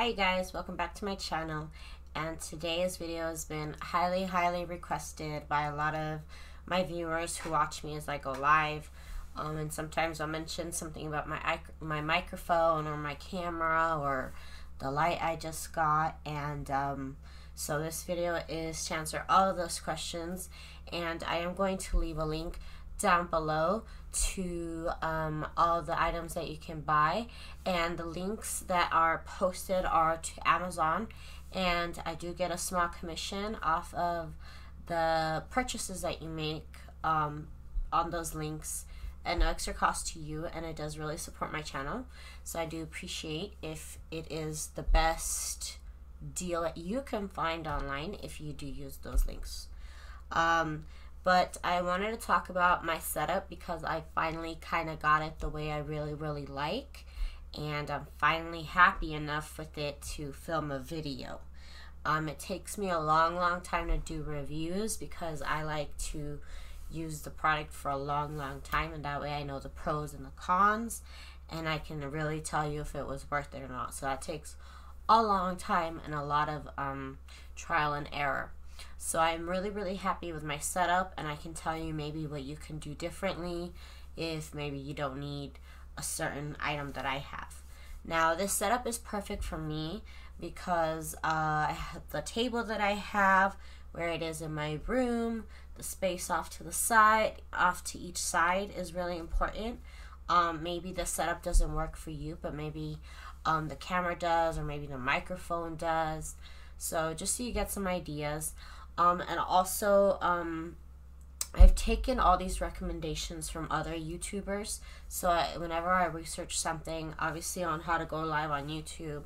Hi guys, welcome back to my channel. And today's video has been highly highly requested by a lot of my viewers who watch me as I go live. Um, and sometimes I'll mention something about my my microphone or my camera or the light I just got. And um, so this video is to answer all of those questions. And I am going to leave a link down below to um, all the items that you can buy. And the links that are posted are to Amazon. And I do get a small commission off of the purchases that you make um, on those links. At no extra cost to you and it does really support my channel. So I do appreciate if it is the best deal that you can find online if you do use those links. Um, but I wanted to talk about my setup because I finally kind of got it the way I really, really like. And I'm finally happy enough with it to film a video. Um, it takes me a long, long time to do reviews because I like to use the product for a long, long time. And that way I know the pros and the cons. And I can really tell you if it was worth it or not. So that takes a long time and a lot of um, trial and error. So I'm really, really happy with my setup and I can tell you maybe what you can do differently if maybe you don't need a certain item that I have. Now this setup is perfect for me because uh, the table that I have, where it is in my room, the space off to the side, off to each side is really important. Um, maybe the setup doesn't work for you, but maybe um, the camera does or maybe the microphone does. So just so you get some ideas. Um, and also, um, I've taken all these recommendations from other YouTubers. So I, whenever I research something, obviously on how to go live on YouTube,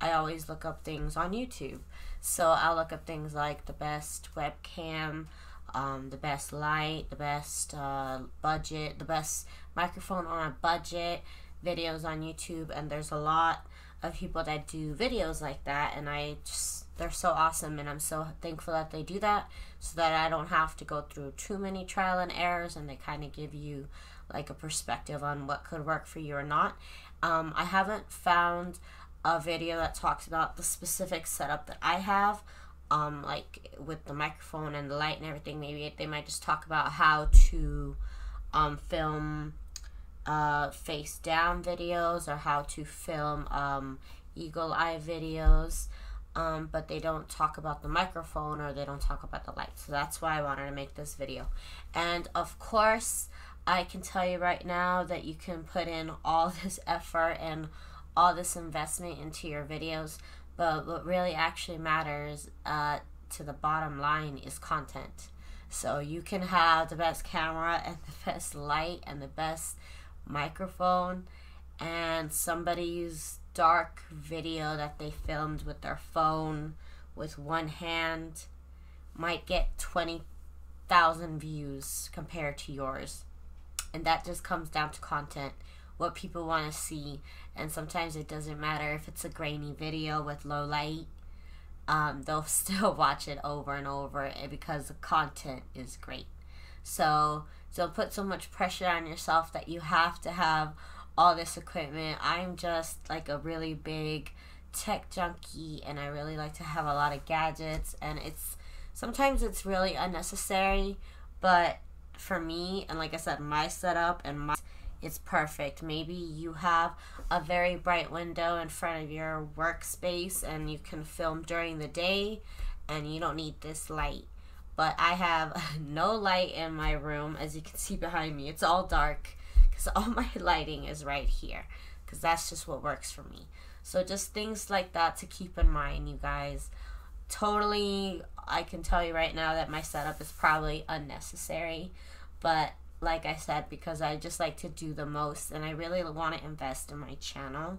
I always look up things on YouTube. So I'll look up things like the best webcam, um, the best light, the best uh, budget, the best microphone on a budget, videos on YouTube, and there's a lot of people that do videos like that, and I just they're so awesome and I'm so thankful that they do that so that I don't have to go through too many trial and errors and they kind of give you like a perspective on what could work for you or not. Um, I haven't found a video that talks about the specific setup that I have um, like with the microphone and the light and everything maybe they might just talk about how to um, film uh, face down videos or how to film um, eagle eye videos um, but they don't talk about the microphone or they don't talk about the light. So that's why I wanted to make this video. And of course, I can tell you right now that you can put in all this effort and all this investment into your videos, but what really actually matters uh, to the bottom line is content. So you can have the best camera and the best light and the best microphone and somebody's dark video that they filmed with their phone with one hand might get 20,000 views compared to yours. And that just comes down to content, what people want to see. And sometimes it doesn't matter if it's a grainy video with low light. Um, they'll still watch it over and over because the content is great. So don't put so much pressure on yourself that you have to have all this equipment. I'm just like a really big tech junkie and I really like to have a lot of gadgets and it's sometimes it's really unnecessary, but for me and like I said my setup and my it's perfect. Maybe you have a very bright window in front of your workspace and you can film during the day and you don't need this light. But I have no light in my room as you can see behind me. It's all dark because all my lighting is right here because that's just what works for me. So just things like that to keep in mind, you guys. Totally, I can tell you right now that my setup is probably unnecessary, but like I said, because I just like to do the most and I really want to invest in my channel.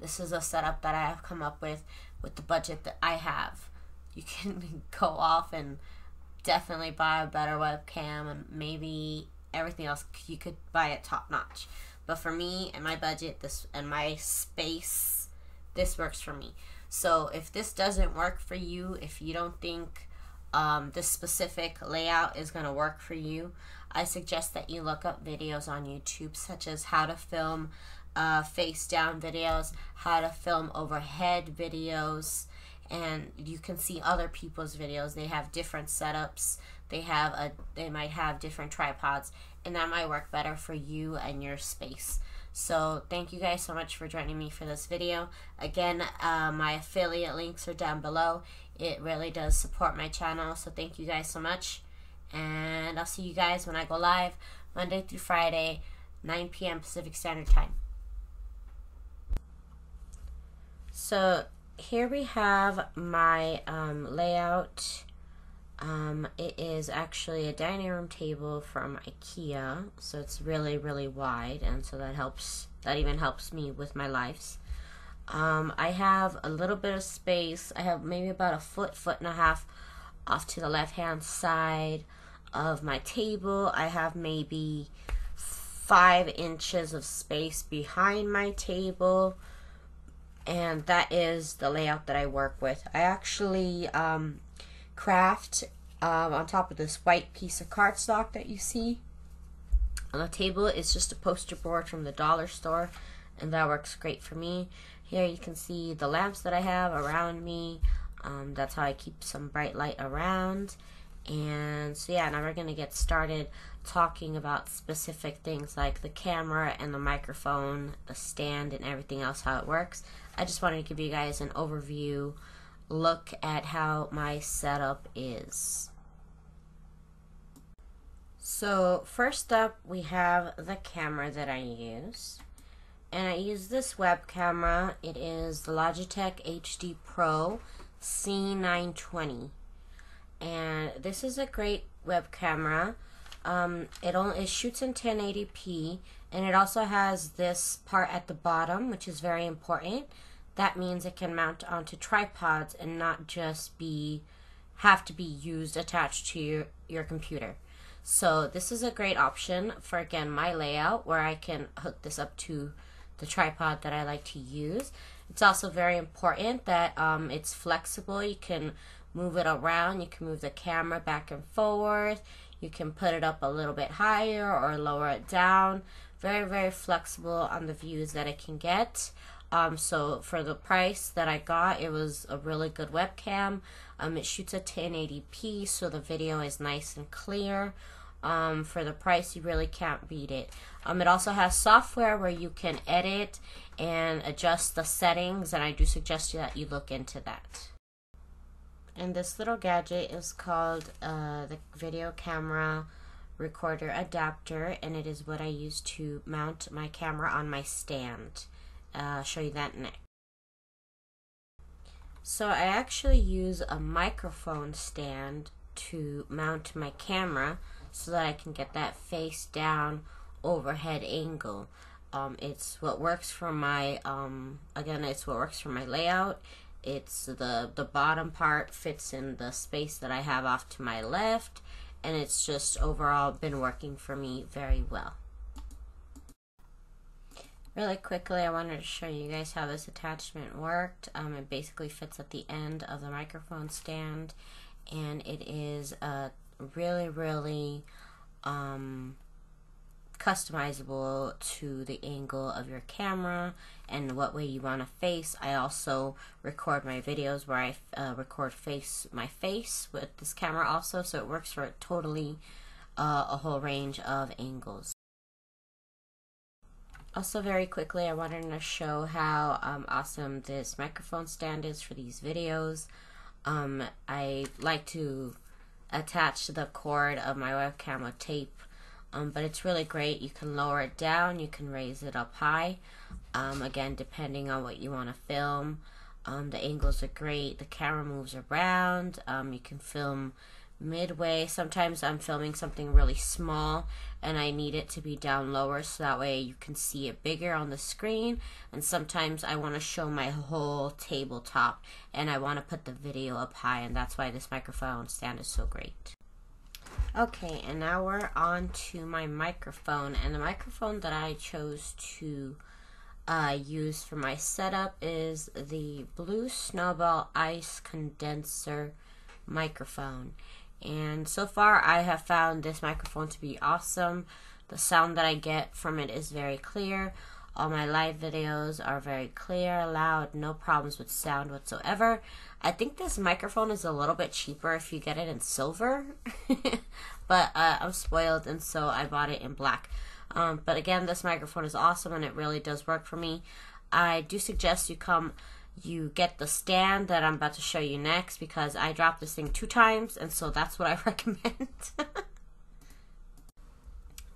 This is a setup that I have come up with with the budget that I have. You can go off and definitely buy a better webcam and maybe everything else you could buy it top notch. But for me and my budget, this and my space, this works for me. So if this doesn't work for you, if you don't think um, this specific layout is going to work for you, I suggest that you look up videos on YouTube such as how to film uh, face down videos, how to film overhead videos, and you can see other people's videos. They have different setups. They have a they might have different tripods, and that might work better for you and your space. So thank you guys so much for joining me for this video. Again, uh, my affiliate links are down below. It really does support my channel, so thank you guys so much. And I'll see you guys when I go live Monday through Friday, 9 p.m. Pacific Standard Time. So here we have my um, layout. Um, it is actually a dining room table from IKEA, so it's really, really wide, and so that helps, that even helps me with my lives. Um, I have a little bit of space. I have maybe about a foot, foot and a half off to the left-hand side of my table. I have maybe five inches of space behind my table and that is the layout that I work with. I actually um, craft um, on top of this white piece of cardstock that you see on the table. It's just a poster board from the dollar store and that works great for me. Here you can see the lamps that I have around me. Um, that's how I keep some bright light around. And so yeah, now we're going to get started talking about specific things like the camera and the microphone, the stand and everything else, how it works. I just wanted to give you guys an overview look at how my setup is. So first up we have the camera that I use and I use this web camera. It is the Logitech HD Pro C920 and this is a great web camera. Um, it only it shoots in 1080p and it also has this part at the bottom which is very important that means it can mount onto tripods and not just be have to be used attached to your, your computer. So this is a great option for again my layout where I can hook this up to the tripod that I like to use. It's also very important that um, it's flexible. You can move it around. You can move the camera back and forth. You can put it up a little bit higher or lower it down. Very very flexible on the views that it can get um, so for the price that I got, it was a really good webcam. Um, it shoots at 1080p, so the video is nice and clear. Um, for the price, you really can't beat it. Um, it also has software where you can edit and adjust the settings, and I do suggest that you look into that. And this little gadget is called uh, the video camera recorder adapter, and it is what I use to mount my camera on my stand. I'll show you that next. So I actually use a microphone stand to mount my camera so that I can get that face down overhead angle. Um, it's what works for my, um, again, it's what works for my layout. It's the, the bottom part fits in the space that I have off to my left, and it's just overall been working for me very well. Really quickly, I wanted to show you guys how this attachment worked. Um, it basically fits at the end of the microphone stand, and it is a really, really um, customizable to the angle of your camera and what way you want to face. I also record my videos where I uh, record face my face with this camera also, so it works for totally uh, a whole range of angles. Also very quickly, I wanted to show how um, awesome this microphone stand is for these videos. Um, I like to attach the cord of my webcam with tape, um, but it's really great. You can lower it down, you can raise it up high, um, again, depending on what you want to film. Um, the angles are great, the camera moves around, um, you can film midway. Sometimes I'm filming something really small and I need it to be down lower so that way you can see it bigger on the screen. And sometimes I want to show my whole tabletop and I want to put the video up high and that's why this microphone stand is so great. Okay, and now we're on to my microphone. And the microphone that I chose to uh, use for my setup is the Blue Snowball Ice Condenser microphone. And so far, I have found this microphone to be awesome. The sound that I get from it is very clear. All my live videos are very clear, loud, no problems with sound whatsoever. I think this microphone is a little bit cheaper if you get it in silver, but uh, I'm spoiled and so I bought it in black. Um, but again, this microphone is awesome and it really does work for me. I do suggest you come, you get the stand that I'm about to show you next because I dropped this thing two times and so that's what I recommend.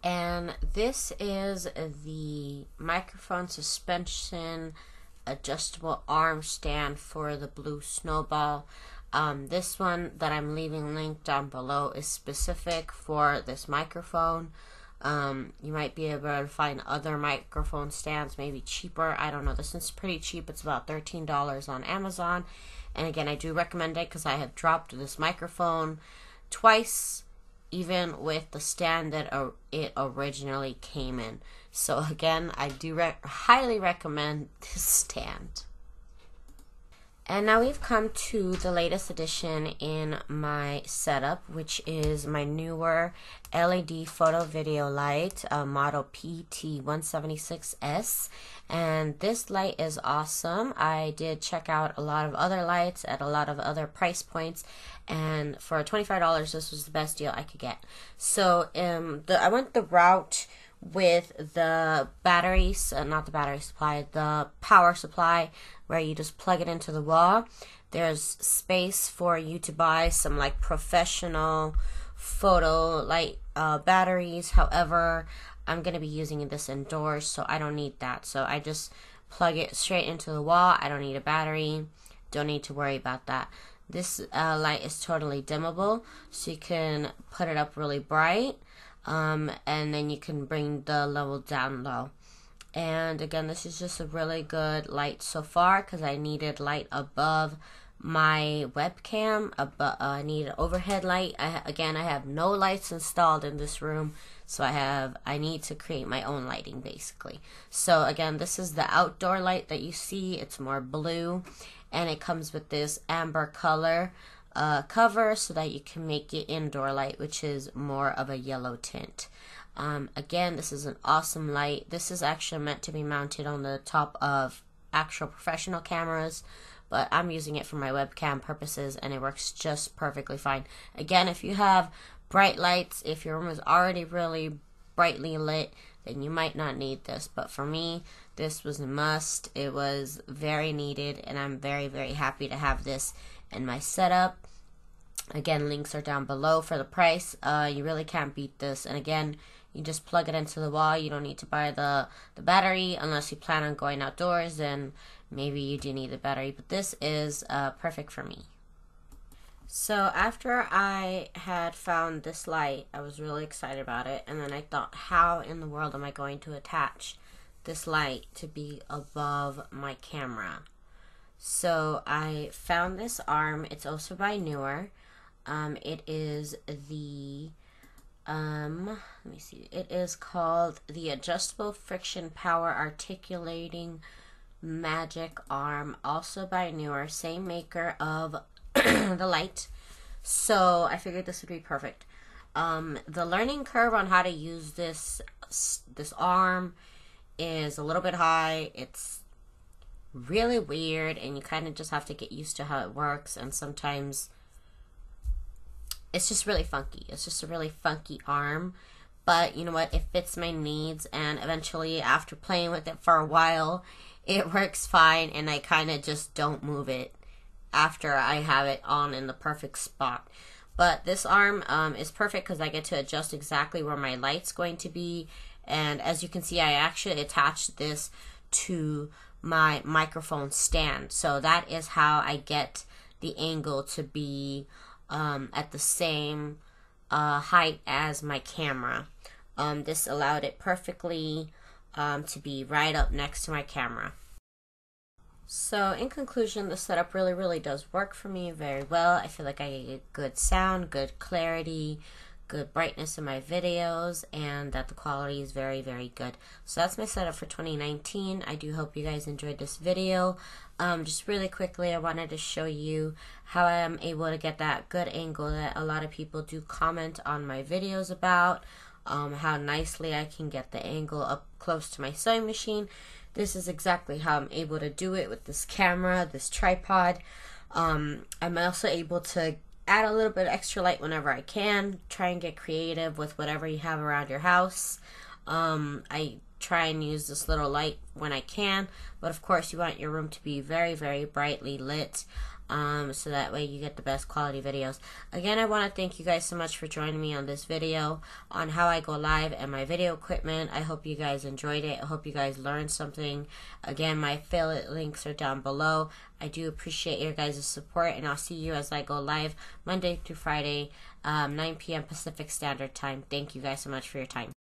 and this is the microphone suspension adjustable arm stand for the blue snowball. Um, this one that I'm leaving linked down below is specific for this microphone. Um, you might be able to find other microphone stands, maybe cheaper. I don't know. This one's pretty cheap. It's about $13 on Amazon. And again, I do recommend it because I have dropped this microphone twice, even with the stand that it originally came in. So again, I do re highly recommend this stand. And now we've come to the latest addition in my setup, which is my Neewer LED photo video light, uh, model PT176S. And this light is awesome. I did check out a lot of other lights at a lot of other price points. And for $25, this was the best deal I could get. So um, the, I went the route with the batteries, uh, not the battery supply, the power supply, where you just plug it into the wall. There's space for you to buy some like professional photo light uh, batteries. However, I'm going to be using this indoors, so I don't need that. So I just plug it straight into the wall. I don't need a battery. Don't need to worry about that. This uh, light is totally dimmable, so you can put it up really bright um, and then you can bring the level down low. And again, this is just a really good light so far because I needed light above my webcam. Uh, I need an overhead light. I, again, I have no lights installed in this room, so I have I need to create my own lighting basically. So again, this is the outdoor light that you see. It's more blue, and it comes with this amber color uh, cover so that you can make it indoor light, which is more of a yellow tint. Um, again, this is an awesome light. This is actually meant to be mounted on the top of actual professional cameras, but I'm using it for my webcam purposes and it works just perfectly fine. Again, if you have bright lights, if your room is already really brightly lit, then you might not need this. But for me, this was a must. It was very needed, and I'm very, very happy to have this in my setup. Again, links are down below for the price. Uh, you really can't beat this. And again, you just plug it into the wall. You don't need to buy the, the battery unless you plan on going outdoors. Then maybe you do need the battery. But this is uh, perfect for me. So after I had found this light, I was really excited about it. And then I thought, how in the world am I going to attach this light to be above my camera? So I found this arm. It's also by Neewer. Um, it is the um, let me see. It is called the Adjustable Friction Power Articulating Magic Arm, also by Neewer, same maker of the light. So I figured this would be perfect. Um, the learning curve on how to use this this arm is a little bit high. It's really weird, and you kind of just have to get used to how it works. And sometimes it's just really funky. It's just a really funky arm. But you know what? It fits my needs, and eventually, after playing with it for a while, it works fine, and I kind of just don't move it after I have it on in the perfect spot. But this arm um, is perfect because I get to adjust exactly where my light's going to be. And as you can see, I actually attached this to my microphone stand. So that is how I get the angle to be um, at the same uh, height as my camera. Um, this allowed it perfectly um, to be right up next to my camera. So in conclusion, the setup really, really does work for me very well. I feel like I get good sound, good clarity, good brightness in my videos and that the quality is very very good so that's my setup for 2019 I do hope you guys enjoyed this video um, just really quickly I wanted to show you how I am able to get that good angle that a lot of people do comment on my videos about um, how nicely I can get the angle up close to my sewing machine. This is exactly how I'm able to do it with this camera, this tripod. Um, I'm also able to add a little bit extra light whenever I can. Try and get creative with whatever you have around your house. Um, I try and use this little light when I can, but of course you want your room to be very, very brightly lit um, so that way you get the best quality videos. Again, I want to thank you guys so much for joining me on this video on how I go live and my video equipment. I hope you guys enjoyed it. I hope you guys learned something. Again, my affiliate links are down below. I do appreciate your guys' support, and I'll see you as I go live Monday through Friday, um, 9 p.m. Pacific Standard Time. Thank you guys so much for your time.